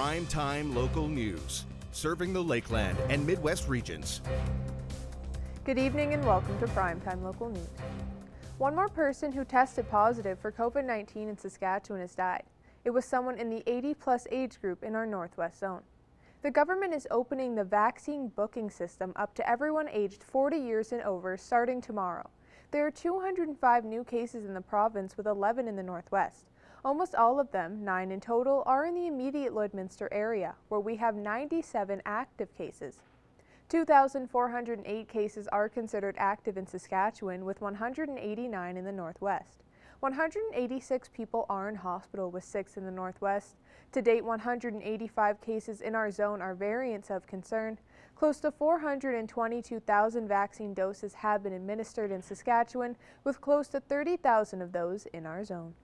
Prime Time Local News, serving the Lakeland and Midwest regions. Good evening and welcome to Primetime Local News. One more person who tested positive for COVID 19 in Saskatchewan has died. It was someone in the 80 plus age group in our Northwest Zone. The government is opening the vaccine booking system up to everyone aged 40 years and over starting tomorrow. There are 205 new cases in the province with 11 in the Northwest. Almost all of them, nine in total, are in the immediate Lloydminster area, where we have 97 active cases. 2,408 cases are considered active in Saskatchewan, with 189 in the Northwest. 186 people are in hospital, with six in the Northwest. To date, 185 cases in our zone are variants of concern. Close to 422,000 vaccine doses have been administered in Saskatchewan, with close to 30,000 of those in our zone.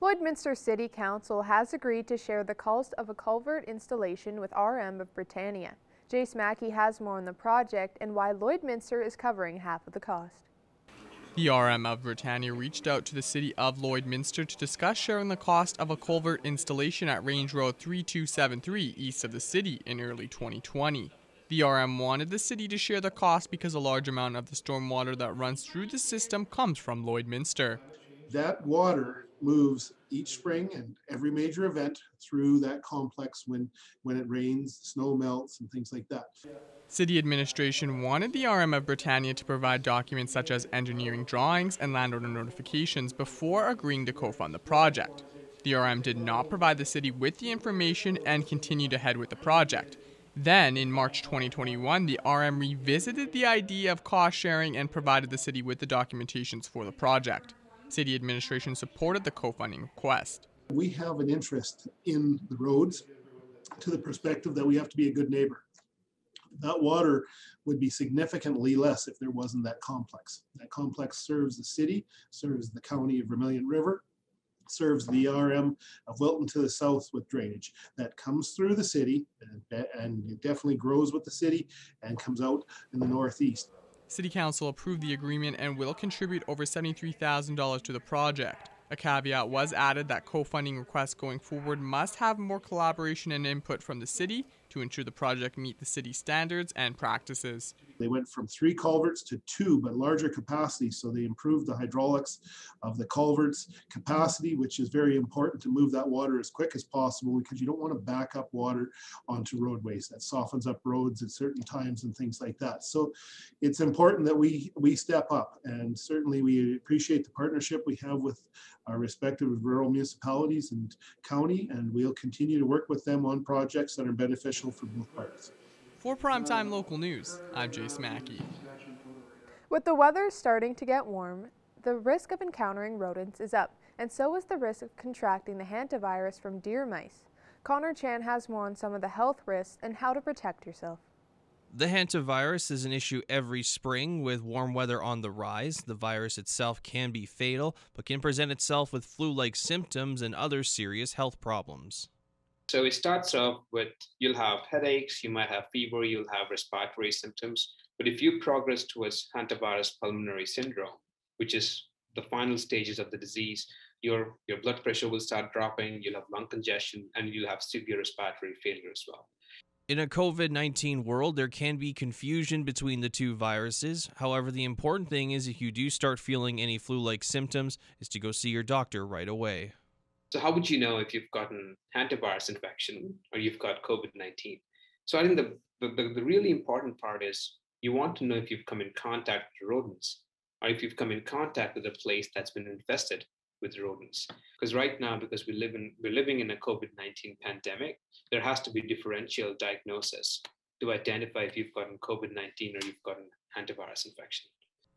Lloydminster City Council has agreed to share the cost of a culvert installation with RM of Britannia. Jace Maki has more on the project and why Lloydminster is covering half of the cost. The RM of Britannia reached out to the city of Lloydminster to discuss sharing the cost of a culvert installation at Range Road 3273 east of the city in early 2020. The RM wanted the city to share the cost because a large amount of the stormwater that runs through the system comes from Lloydminster. That water moves each spring and every major event through that complex when when it rains, snow melts, and things like that. City administration wanted the RM of Britannia to provide documents such as engineering drawings and landowner notifications before agreeing to co-fund the project. The RM did not provide the city with the information and continued ahead with the project. Then, in March 2021, the RM revisited the idea of cost sharing and provided the city with the documentations for the project. City administration supported the co-funding request. We have an interest in the roads to the perspective that we have to be a good neighbor. That water would be significantly less if there wasn't that complex. That complex serves the city, serves the county of Vermilion River, serves the RM of Wilton to the south with drainage that comes through the city and, and it definitely grows with the city and comes out in the northeast. City Council approved the agreement and will contribute over $73,000 to the project. A caveat was added that co-funding requests going forward must have more collaboration and input from the city to ensure the project meet the city standards and practices. They went from three culverts to two, but larger capacity. So they improved the hydraulics of the culverts capacity, which is very important to move that water as quick as possible because you don't want to back up water onto roadways. That softens up roads at certain times and things like that. So it's important that we we step up, and certainly we appreciate the partnership we have with our respective rural municipalities and county, and we'll continue to work with them on projects that are beneficial for both parties. For Primetime Local News, I'm Jace Maki. With the weather starting to get warm, the risk of encountering rodents is up, and so is the risk of contracting the hantavirus from deer mice. Connor Chan has more on some of the health risks and how to protect yourself. The hantavirus is an issue every spring with warm weather on the rise. The virus itself can be fatal, but can present itself with flu like symptoms and other serious health problems. So it starts off with you'll have headaches, you might have fever, you'll have respiratory symptoms. But if you progress towards hantavirus pulmonary syndrome, which is the final stages of the disease, your, your blood pressure will start dropping, you'll have lung congestion, and you'll have severe respiratory failure as well. In a COVID 19 world, there can be confusion between the two viruses. However, the important thing is if you do start feeling any flu like symptoms, is to go see your doctor right away. So, how would you know if you've gotten hantavirus infection or you've got COVID 19? So, I think the, the, the really important part is you want to know if you've come in contact with rodents or if you've come in contact with a place that's been infested with rodents. Because right now, because we live in we're living in a COVID-19 pandemic, there has to be differential diagnosis to identify if you've gotten COVID-19 or you've gotten hantavirus infection.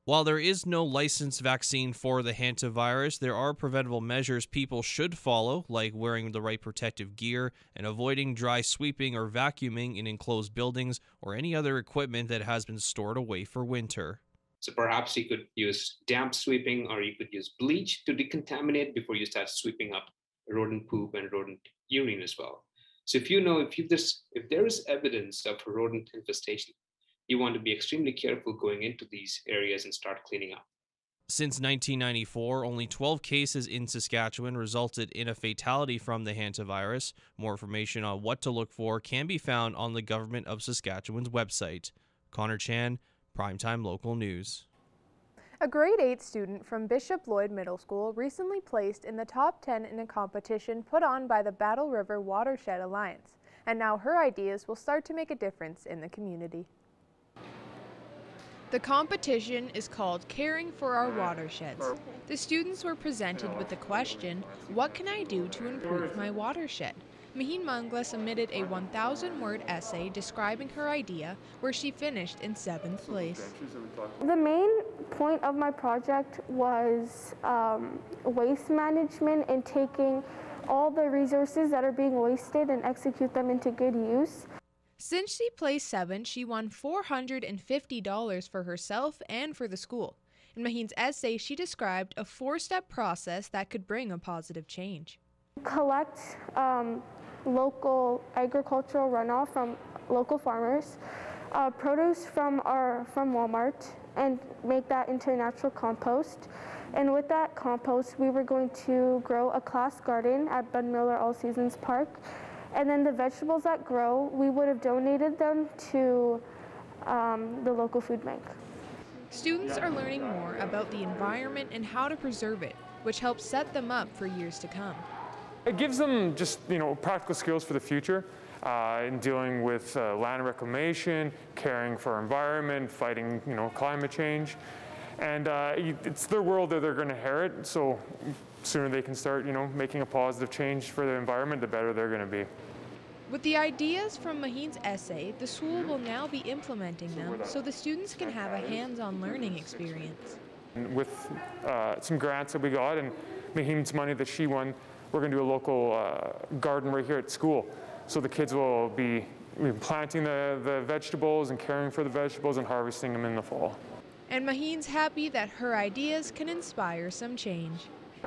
While there is no licensed vaccine for the hantavirus, there are preventable measures people should follow, like wearing the right protective gear and avoiding dry sweeping or vacuuming in enclosed buildings or any other equipment that has been stored away for winter. So perhaps you could use damp sweeping or you could use bleach to decontaminate before you start sweeping up rodent poop and rodent urine as well. So if you know if you this if there is evidence of rodent infestation, you want to be extremely careful going into these areas and start cleaning up. Since 1994, only 12 cases in Saskatchewan resulted in a fatality from the hantavirus. More information on what to look for can be found on the Government of Saskatchewan's website. Connor Chan, Primetime Local News. A grade 8 student from Bishop Lloyd Middle School recently placed in the top 10 in a competition put on by the Battle River Watershed Alliance, and now her ideas will start to make a difference in the community. The competition is called Caring for Our Watersheds. The students were presented with the question, What can I do to improve my watershed? Maheen Mangla submitted a 1,000 word essay describing her idea, where she finished in seventh place. The main point of my project was um, waste management and taking all the resources that are being wasted and execute them into good use. Since she placed seventh, she won $450 for herself and for the school. In Maheen's essay, she described a four step process that could bring a positive change. Collect um, local agricultural runoff from local farmers, uh, produce from our from Walmart, and make that into natural compost. And with that compost, we were going to grow a class garden at Bud Miller All Seasons Park and then the vegetables that grow, we would have donated them to um, the local food bank. Students are learning more about the environment and how to preserve it, which helps set them up for years to come. It gives them just you know practical skills for the future uh, in dealing with uh, land reclamation, caring for our environment, fighting you know climate change, and uh, it's their world that they're going to inherit. So sooner they can start, you know, making a positive change for the environment, the better they're going to be. With the ideas from Maheen's essay, the school will now be implementing them so the students can have a hands-on learning experience. And with uh, some grants that we got and Maheen's money that she won, we're going to do a local uh, garden right here at school. So the kids will be planting the, the vegetables and caring for the vegetables and harvesting them in the fall. And Maheen's happy that her ideas can inspire some change.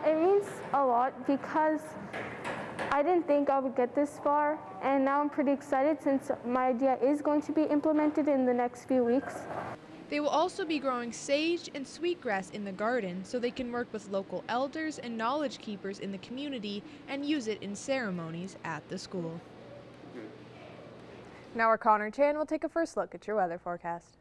It means a lot because I didn't think I would get this far, and now I'm pretty excited since my idea is going to be implemented in the next few weeks. They will also be growing sage and sweetgrass in the garden so they can work with local elders and knowledge keepers in the community and use it in ceremonies at the school. Now our Connor Chan will take a first look at your weather forecast.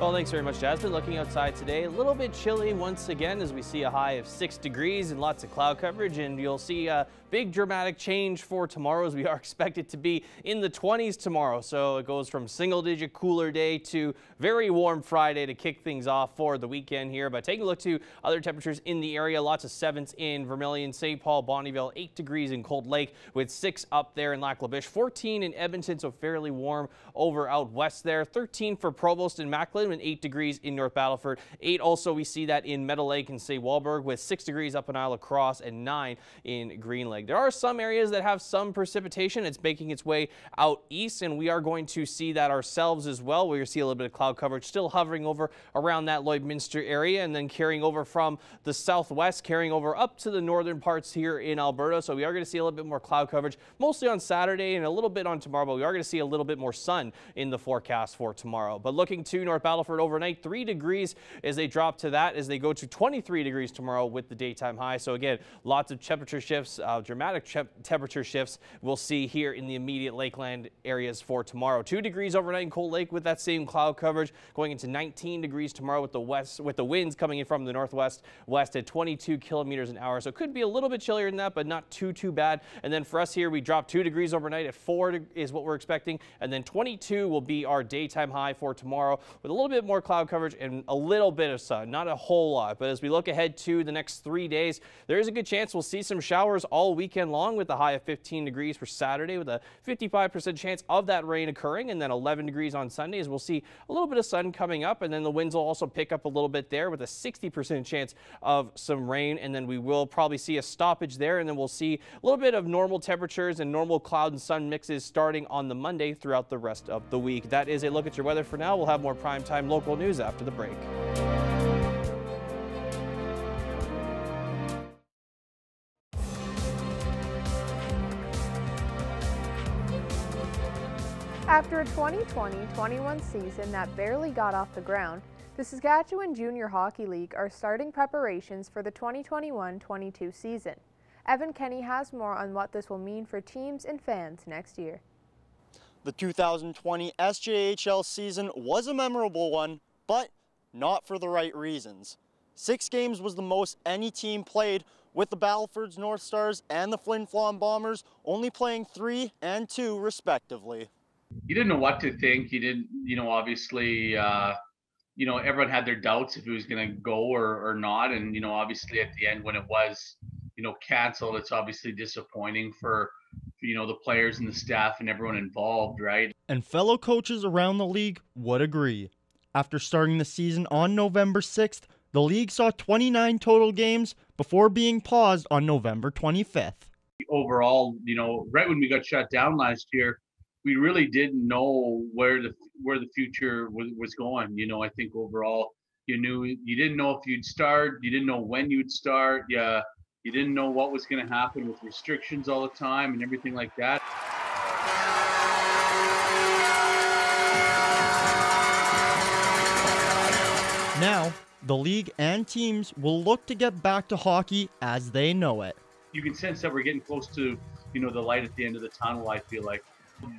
Well, thanks very much, Jasmine. Looking outside today, a little bit chilly once again as we see a high of six degrees and lots of cloud coverage. And you'll see a big dramatic change for tomorrow as we are expected to be in the 20s tomorrow. So it goes from single digit cooler day to very warm Friday to kick things off for the weekend here. But taking a look to other temperatures in the area, lots of sevens in Vermilion, St. Paul, Bonnyville, eight degrees in Cold Lake with six up there in Lac La Biche, 14 in Edmonton, so fairly warm over out west there, 13 for Provost and Macklin and 8 degrees in North Battleford. 8 also we see that in Meadow Lake and St. Walburg with 6 degrees up in Isle La Crosse and 9 in Green Lake. There are some areas that have some precipitation. It's making its way out east and we are going to see that ourselves as well. We're going to see a little bit of cloud coverage still hovering over around that Lloydminster area and then carrying over from the southwest, carrying over up to the northern parts here in Alberta. So we are going to see a little bit more cloud coverage, mostly on Saturday and a little bit on tomorrow, but we are going to see a little bit more sun in the forecast for tomorrow. But looking to North Overnight, 3 degrees as they drop to that as they go to 23 degrees tomorrow with the daytime high. So again, lots of temperature shifts, uh, dramatic temperature shifts we'll see here in the immediate lakeland areas for tomorrow. 2 degrees overnight in Cold Lake with that same cloud coverage going into 19 degrees tomorrow with the west with the winds coming in from the northwest west at 22 kilometers an hour. So it could be a little bit chillier than that, but not too, too bad. And then for us here, we drop 2 degrees overnight at 4 is what we're expecting. And then 22 will be our daytime high for tomorrow with a little bit more cloud coverage and a little bit of sun, not a whole lot. But as we look ahead to the next three days, there is a good chance we'll see some showers all weekend long with a high of 15 degrees for Saturday with a 55% chance of that rain occurring and then 11 degrees on Sunday as we'll see a little bit of sun coming up and then the winds will also pick up a little bit there with a 60% chance of some rain and then we will probably see a stoppage there and then we'll see a little bit of normal temperatures and normal cloud and sun mixes starting on the Monday throughout the rest of the week. That is a look at your weather for now. We'll have more prime time local news after the break. After a 2020-21 season that barely got off the ground, the Saskatchewan Junior Hockey League are starting preparations for the 2021-22 season. Evan Kenny has more on what this will mean for teams and fans next year. The 2020 SJHL season was a memorable one, but not for the right reasons. Six games was the most any team played, with the Battlefords North Stars and the Flin Flon Bombers only playing three and two respectively. You didn't know what to think. You didn't, you know, obviously, uh, you know, everyone had their doubts if it was going to go or, or not. And, you know, obviously at the end when it was, you know, canceled, it's obviously disappointing for, you know, the players and the staff and everyone involved, right? And fellow coaches around the league would agree. After starting the season on November 6th, the league saw 29 total games before being paused on November 25th. Overall, you know, right when we got shut down last year, we really didn't know where the where the future was, was going. You know, I think overall, you knew you didn't know if you'd start, you didn't know when you'd start, yeah, you didn't know what was going to happen with restrictions all the time and everything like that. Now, the league and teams will look to get back to hockey as they know it. You can sense that we're getting close to, you know, the light at the end of the tunnel. I feel like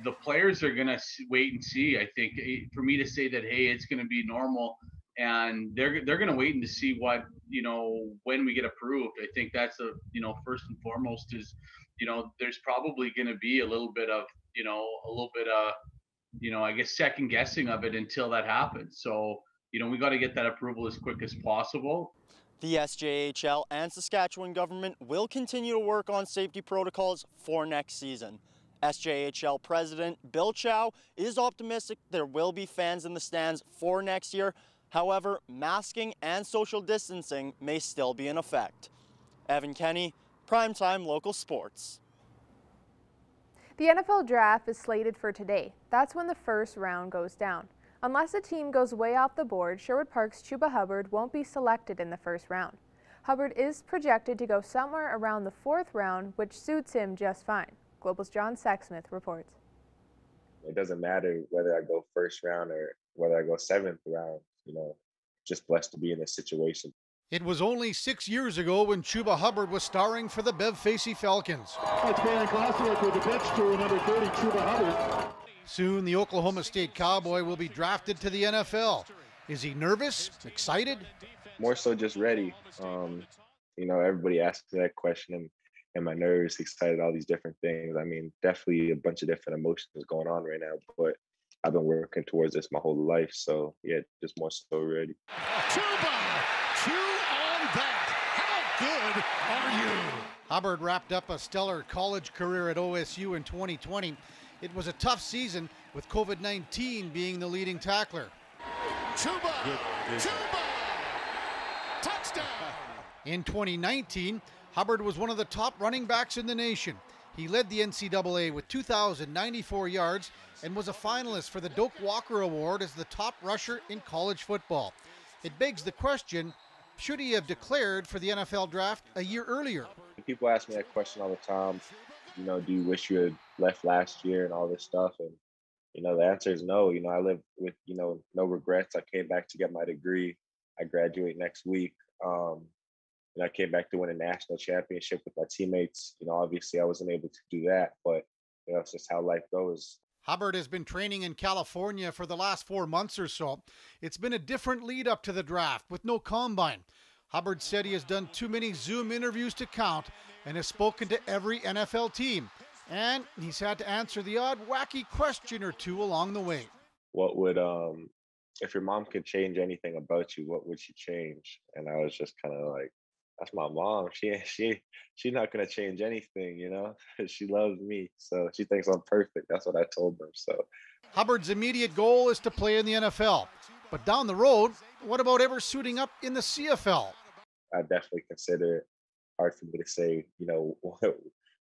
the players are gonna wait and see. I think eh, for me to say that, hey, it's gonna be normal, and they're they're gonna wait and to see what you know when we get approved. I think that's a you know first and foremost is, you know, there's probably gonna be a little bit of you know a little bit of you know I guess second guessing of it until that happens. So you know, we got to get that approval as quick as possible. The SJHL and Saskatchewan government will continue to work on safety protocols for next season. SJHL President Bill Chow is optimistic there will be fans in the stands for next year. However, masking and social distancing may still be in effect. Evan Kenny, Primetime Local Sports. The NFL Draft is slated for today. That's when the first round goes down. Unless a team goes way off the board, Sherwood Park's Chuba Hubbard won't be selected in the first round. Hubbard is projected to go somewhere around the fourth round, which suits him just fine. Global's John Sexsmith reports. It doesn't matter whether I go first round or whether I go seventh round, you know, just blessed to be in this situation. It was only six years ago when Chuba Hubbard was starring for the Bev Facey Falcons. It's Baron Glasswork with the pitch to number 30, Chuba Hubbard. Soon, the Oklahoma State Cowboy will be drafted to the NFL. Is he nervous? Excited? More so, just ready. Um, you know, everybody asks that question, and am I nervous, excited, all these different things. I mean, definitely a bunch of different emotions going on right now, but I've been working towards this my whole life. So, yeah, just more so ready. Chuba, two on that. How good are you? Hubbard wrapped up a stellar college career at OSU in 2020 it was a tough season with COVID 19 being the leading tackler. Chuba! Chuba! Touchdown! In 2019, Hubbard was one of the top running backs in the nation. He led the NCAA with 2,094 yards and was a finalist for the Doak Walker Award as the top rusher in college football. It begs the question should he have declared for the NFL draft a year earlier? People ask me that question all the time you know, do you wish you had left last year and all this stuff? And, you know, the answer is no. You know, I live with, you know, no regrets. I came back to get my degree. I graduate next week. Um, and I came back to win a national championship with my teammates. You know, obviously I wasn't able to do that, but you know, it's just how life goes. Hubbard has been training in California for the last four months or so. It's been a different lead up to the draft with no combine. Hubbard said he has done too many Zoom interviews to count and has spoken to every NFL team. And he's had to answer the odd, wacky question or two along the way. What would, um, if your mom could change anything about you, what would she change? And I was just kind of like, that's my mom. She she she's not gonna change anything, you know. she loves me, so she thinks I'm perfect. That's what I told them. So Hubbard's immediate goal is to play in the NFL, but down the road, what about ever suiting up in the CFL? I definitely consider it. Hard for me to say, you know, what,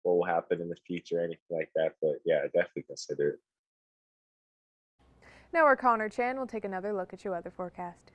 what will happen in the future, anything like that. But yeah, I definitely consider it. Now our Connor Chan will take another look at your weather forecast.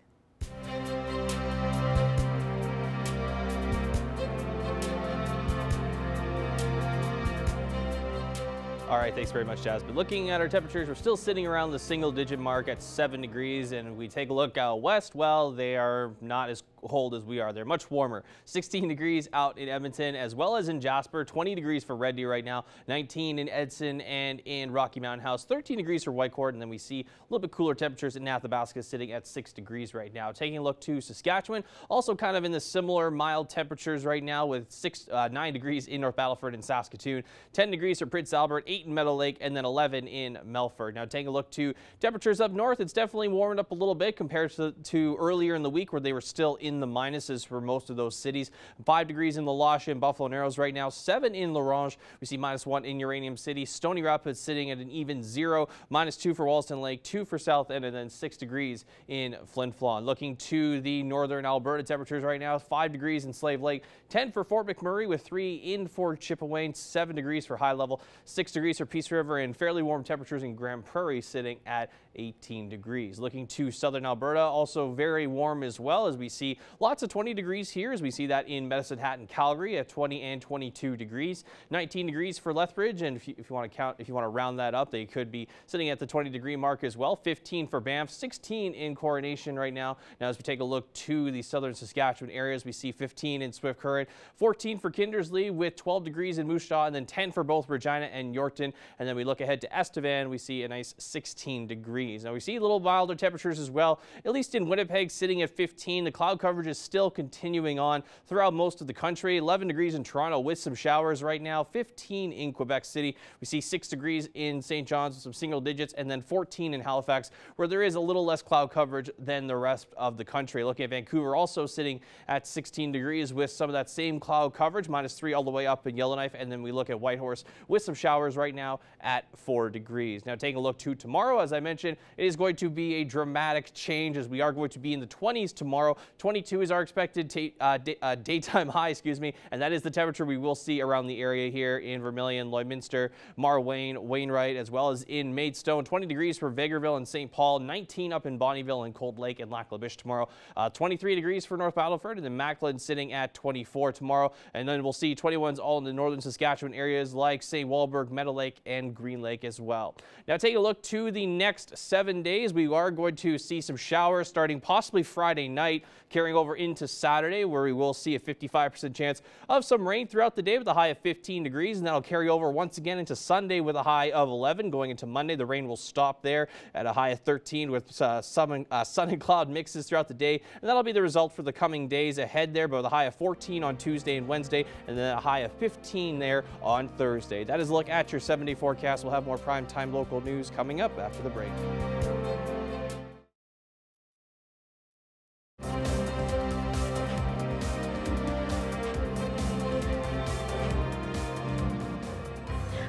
All right, thanks very much, Jasmine. Looking at our temperatures, we're still sitting around the single digit mark at 7 degrees, and we take a look out west, well, they are not as cold as we are. They're much warmer. 16 degrees out in Edmonton as well as in Jasper, 20 degrees for Red Deer right now, 19 in Edson and in Rocky Mountain House, 13 degrees for Whitecourt, and then we see a little bit cooler temperatures in Athabasca sitting at 6 degrees right now. Taking a look to Saskatchewan, also kind of in the similar mild temperatures right now with 6, uh, 9 degrees in North Battleford and Saskatoon, 10 degrees for Prince Albert, 8 in Meadow Lake, and then 11 in Melfort. Now taking a look to temperatures up north, it's definitely warmed up a little bit compared to, to earlier in the week where they were still in the minuses for most of those cities. 5 degrees in La Loche and Buffalo Narrows right now, 7 in La Ronge. We see minus 1 in Uranium City. Stony Rapids sitting at an even 0, minus 2 for Wollaston Lake, 2 for South End, and then 6 degrees in Flin Flon. Looking to the northern Alberta temperatures right now, 5 degrees in Slave Lake, 10 for Fort McMurray with 3 in Fort Chipewyan, 7 degrees for High Level, 6 degrees for Peace River, and fairly warm temperatures in Grande Prairie sitting at 18 degrees. Looking to southern Alberta, also very warm as well as we see lots of 20 degrees here as we see that in Medicine Hat and Calgary at 20 and 22 degrees. 19 degrees for Lethbridge and if you, you want to count, if you want to round that up, they could be sitting at the 20 degree mark as well. 15 for Banff, 16 in Coronation right now. Now as we take a look to the southern Saskatchewan areas, we see 15 in Swift Current, 14 for Kindersley with 12 degrees in Moose Jaw and then 10 for both Regina and Yorkton. And then we look ahead to Estevan, we see a nice 16 degrees. Now we see a little milder temperatures as well, at least in Winnipeg sitting at 15. The cloud coverage is still continuing on throughout most of the country. 11 degrees in Toronto with some showers right now, 15 in Quebec City. We see 6 degrees in St. John's with some single digits, and then 14 in Halifax, where there is a little less cloud coverage than the rest of the country. Looking at Vancouver, also sitting at 16 degrees with some of that same cloud coverage, minus 3 all the way up in Yellowknife. And then we look at Whitehorse with some showers right now at 4 degrees. Now taking a look to tomorrow, as I mentioned, it is going to be a dramatic change as we are going to be in the 20s tomorrow. 22 is our expected uh, day, uh, daytime high, excuse me, and that is the temperature we will see around the area here in Vermilion, Lloydminster, Marwayne, Wainwright, as well as in Maidstone. 20 degrees for Vegreville and St. Paul, 19 up in Bonnyville and Cold Lake and Lac La Biche tomorrow. Uh, 23 degrees for North Battleford and then Macklin sitting at 24 tomorrow. And then we'll see 21s all in the northern Saskatchewan areas like St. Walburg, Meadow Lake, and Green Lake as well. Now take a look to the next seven days. We are going to see some showers starting possibly Friday night, carrying over into Saturday, where we will see a 55% chance of some rain throughout the day with a high of 15 degrees. And that'll carry over once again into Sunday with a high of 11. Going into Monday, the rain will stop there at a high of 13 with uh, sun, uh, sun and cloud mixes throughout the day. And that'll be the result for the coming days ahead there, but with a high of 14 on Tuesday and Wednesday, and then a high of 15 there on Thursday. That is a look at your seven day forecast. We'll have more prime time local news coming up after the break.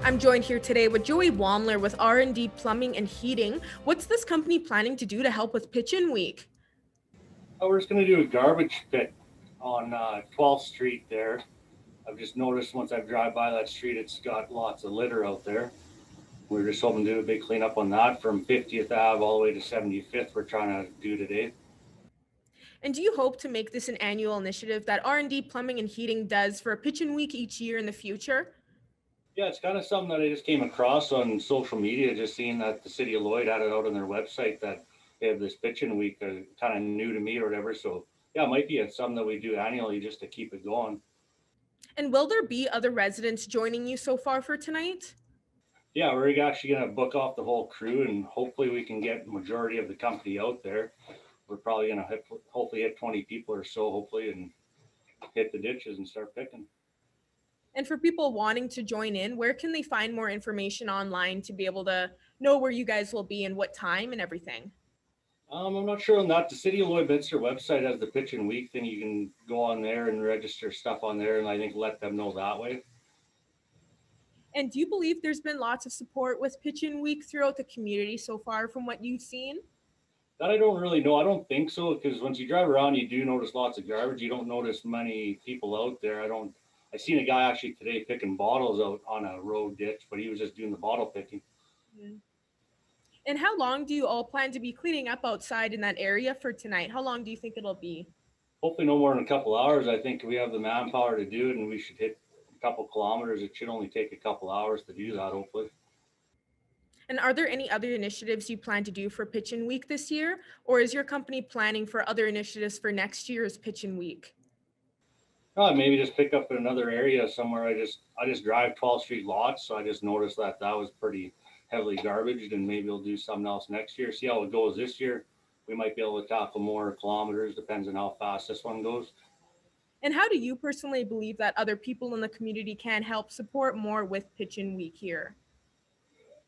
I'm joined here today with Joey Wamler with R&D Plumbing and Heating. What's this company planning to do to help with Pitch-In Week? Oh, we're just going to do a garbage pit on uh, 12th Street there. I've just noticed once I've drive by that street, it's got lots of litter out there. We're just hoping to do a big cleanup on that from 50th Ave all the way to 75th. We're trying to do today. And do you hope to make this an annual initiative that R&D Plumbing and Heating does for a Pitch-In Week each year in the future? Yeah, it's kind of something that I just came across on social media, just seeing that the city of Lloyd had it out on their website that they have this Pitch-In Week, uh, kind of new to me or whatever. So yeah, it might be something that we do annually just to keep it going. And will there be other residents joining you so far for tonight? Yeah, we're actually going to book off the whole crew, and hopefully we can get majority of the company out there. We're probably going to hopefully hit 20 people or so, hopefully, and hit the ditches and start picking. And for people wanting to join in, where can they find more information online to be able to know where you guys will be and what time and everything? Um, I'm not sure on that. The City of Lloydminster website has the Pitch-In Week thing. You can go on there and register stuff on there, and I think let them know that way. And do you believe there's been lots of support with Pitch-In Week throughout the community so far from what you've seen? That I don't really know. I don't think so because once you drive around, you do notice lots of garbage. You don't notice many people out there. I don't I seen a guy actually today picking bottles out on a road ditch, but he was just doing the bottle picking. Mm. And how long do you all plan to be cleaning up outside in that area for tonight? How long do you think it'll be? Hopefully no more than a couple hours. I think we have the manpower to do it and we should hit a couple kilometers. It should only take a couple hours to do that, hopefully. And are there any other initiatives you plan to do for Pitchin Week this year? Or is your company planning for other initiatives for next year's Pitchin Week? Uh, maybe just pick up in another area somewhere. I just I just drive 12th Street lots, so I just noticed that that was pretty heavily garbaged, and maybe we'll do something else next year. See how it goes this year. We might be able to tackle more kilometers, depends on how fast this one goes. And how do you personally believe that other people in the community can help support more with Pitchin Week here?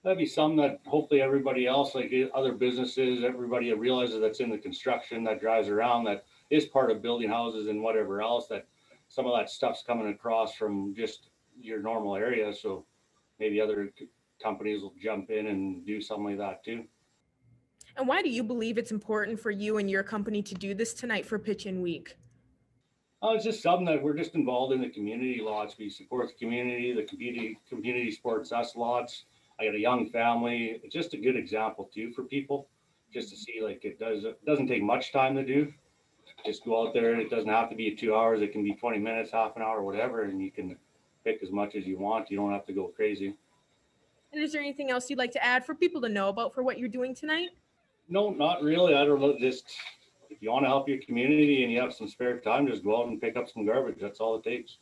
That'd be something that hopefully everybody else, like other businesses, everybody realizes that's in the construction that drives around that is part of building houses and whatever else that some of that stuff's coming across from just your normal area. So maybe other companies will jump in and do something like that too. And why do you believe it's important for you and your company to do this tonight for Pitchin Week? Oh, it's just something that we're just involved in the community lots. We support the community, the community community supports us lots. I got a young family. It's just a good example too for people, just to see like it does. It doesn't take much time to do. Just go out there. It doesn't have to be two hours. It can be 20 minutes, half an hour, whatever, and you can pick as much as you want. You don't have to go crazy. And is there anything else you'd like to add for people to know about for what you're doing tonight? No, not really. I don't know. Just if you want to help your community and you have some spare time, just go out and pick up some garbage. That's all it takes.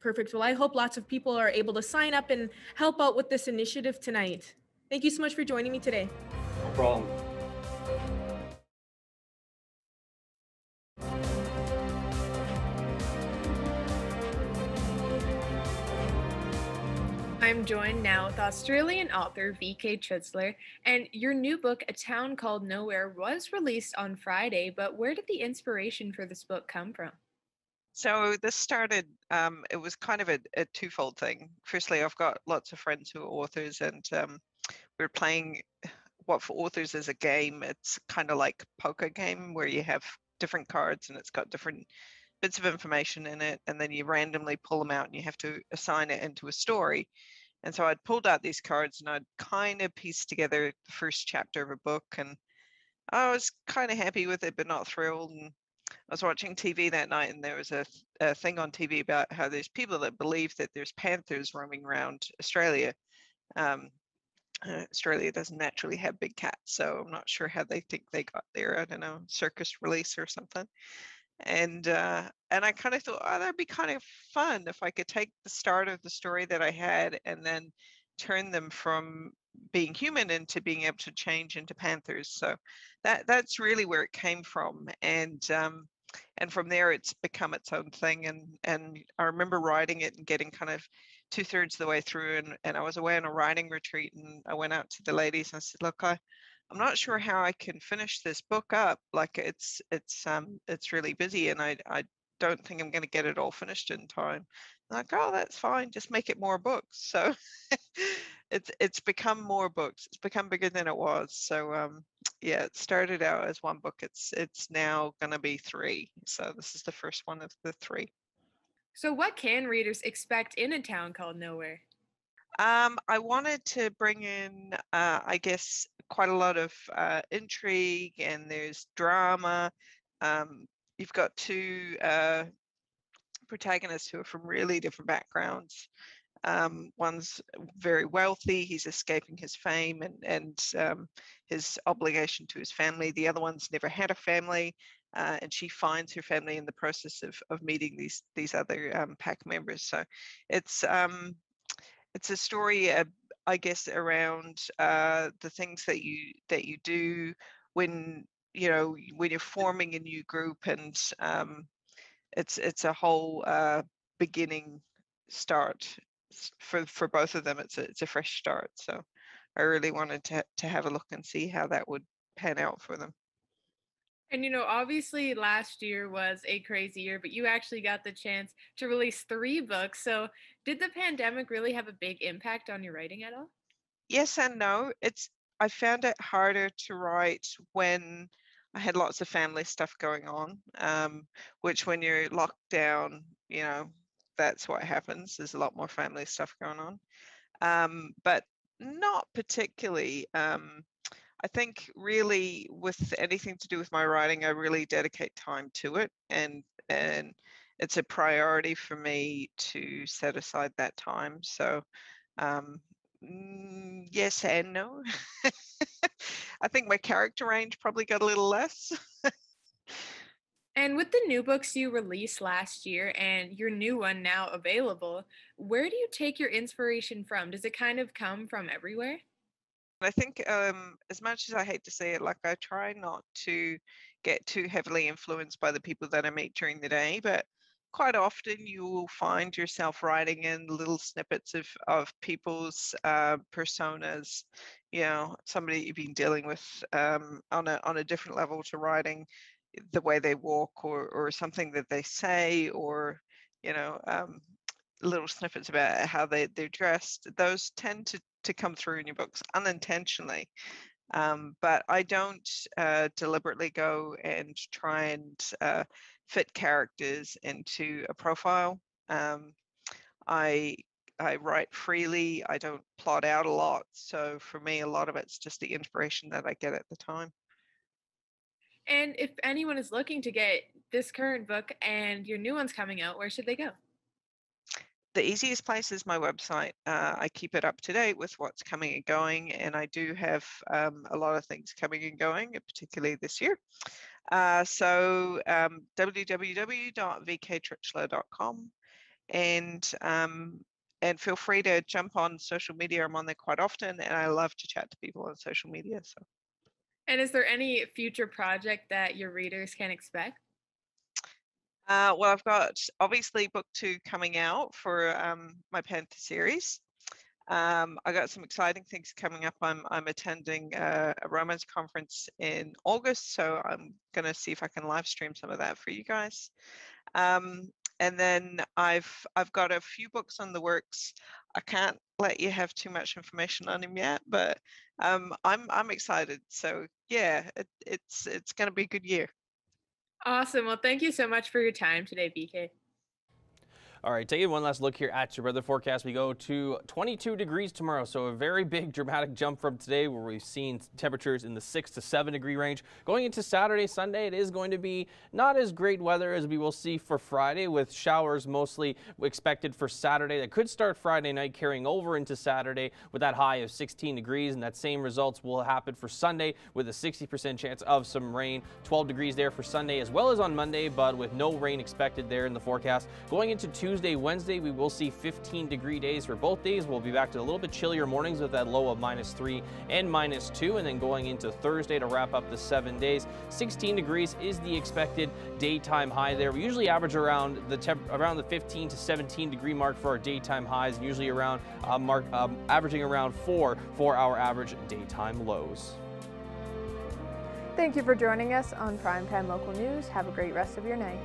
Perfect. Well, I hope lots of people are able to sign up and help out with this initiative tonight. Thank you so much for joining me today. No problem. I'm joined now with Australian author VK Tritschler, and your new book, A Town Called Nowhere, was released on Friday. But where did the inspiration for this book come from? So this started, um, it was kind of a, a, twofold thing. Firstly, I've got lots of friends who are authors, and um, we're playing what for authors is a game. It's kind of like poker game where you have different cards and it's got different bits of information in it, and then you randomly pull them out and you have to assign it into a story. And so I'd pulled out these cards and I'd kind of pieced together the first chapter of a book, and I was kind of happy with it, but not thrilled. And I was watching TV that night, and there was a, a thing on TV about how there's people that believe that there's panthers roaming around Australia. Um, uh, Australia doesn't naturally have big cats, so I'm not sure how they think they got there. I don't know, circus release or something and uh, and I kind of thought, oh, that'd be kind of fun if I could take the start of the story that I had and then turn them from being human into being able to change into panthers. So that that's really where it came from, and um, and from there it's become its own thing. And and I remember writing it and getting kind of two thirds of the way through, and and I was away on a writing retreat, and I went out to the ladies and I said, look, I I'm not sure how I can finish this book up. Like it's it's um it's really busy and I I don't think I'm going to get it all finished in time. I'm like, oh, that's fine. Just make it more books. So it's it's become more books. It's become bigger than it was. So um yeah, it started out as one book. It's it's now going to be three. So this is the first one of the three. So what can readers expect in a town called Nowhere? Um, I wanted to bring in, uh, I guess, quite a lot of uh, intrigue and there's drama. Um, you've got two uh, protagonists who are from really different backgrounds. Um, one's very wealthy, he's escaping his fame and, and um, his obligation to his family. The other one's never had a family, uh, and she finds her family in the process of, of meeting these these other um, pack members. So it's um, it's a story uh, I guess around uh, the things that you that you do when you know when you're forming a new group, and um, it's it's a whole uh, beginning start for for both of them. It's a it's a fresh start. So I really wanted to to have a look and see how that would pan out for them. And you know, obviously last year was a crazy year, but you actually got the chance to release three books. So, did the pandemic really have a big impact on your writing at all? Yes and no. It's I found it harder to write when I had lots of family stuff going on, um, which when you're locked down, you know, that's what happens. There's a lot more family stuff going on. Um, but not particularly. Um, I think really with anything to do with my writing, I really dedicate time to it, and and it's a priority for me to set aside that time. So um, Mm, yes and no. I think my character range probably got a little less. And with the new books you released last year and your new one now available, where do you take your inspiration from? Does it kind of come from everywhere? I think, um, as much as I hate to say it, like I try not to get too heavily influenced by the people that I meet during the day, but quite often you will find yourself writing in little snippets of of people's uh, personas. You know, somebody you've been dealing with um, on a on a different level to writing the way they walk or or something that they say or you know um, little snippets about how they they're dressed. Those tend to to come through in your books unintentionally. Um, but I don't uh, deliberately go and try and uh, fit characters into a profile. Um, I I write freely. I don't plot out a lot. So for me, a lot of it's just the inspiration that I get at the time. And if anyone is looking to get this current book and your new one's coming out, where should they go? The easiest place is my website. Uh, I keep it up to date with what's coming and going, and I do have um, a lot of things coming and going, particularly this year. Uh, so um, www.vktritschler.com and um, and feel free to jump on social media. I'm on there quite often, and I love to chat to people on social media. So. And is there any future project that your readers can expect? Uh, well, I've got obviously book two coming out for um, my Panther series. Um, I got some exciting things coming up. I'm I'm attending a, a romance conference in August, so I'm gonna see if I can live stream some of that for you guys. Um, and then I've I've got a few books on the works. I can't let you have too much information on them yet, but um, I'm I'm excited. So yeah, it, it's it's gonna be a good year. Awesome. Well, thank you so much for your time today, VK. All right, taking one last look here at your weather forecast. We go to 22 degrees tomorrow, so a very big dramatic jump from today where we've seen temperatures in the 6 to 7 degree range. Going into Saturday, Sunday, it is going to be not as great weather as we will see for Friday with showers mostly expected for Saturday. That could start Friday night carrying over into Saturday with that high of 16 degrees and that same results will happen for Sunday with a 60% chance of some rain. 12 degrees there for Sunday as well as on Monday, but with no rain expected there in the forecast. Going into Tuesday, Tuesday, Wednesday, we will see 15 degree days for both days. We'll be back to a little bit chillier mornings with that low of minus three and minus two. And then going into Thursday to wrap up the seven days, 16 degrees is the expected daytime high there. We usually average around the around the 15 to 17 degree mark for our daytime highs, and usually around uh, mark um, averaging around four for our average daytime lows. Thank you for joining us on Primetime Local News. Have a great rest of your night.